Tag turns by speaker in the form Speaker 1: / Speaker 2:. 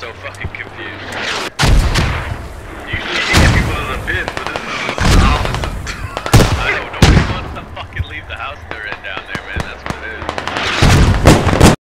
Speaker 1: So fucking confused.
Speaker 2: Usually you get people in the bin, but this is the opposite.
Speaker 1: I don't know. Nobody wants to fucking leave the house they're in down there.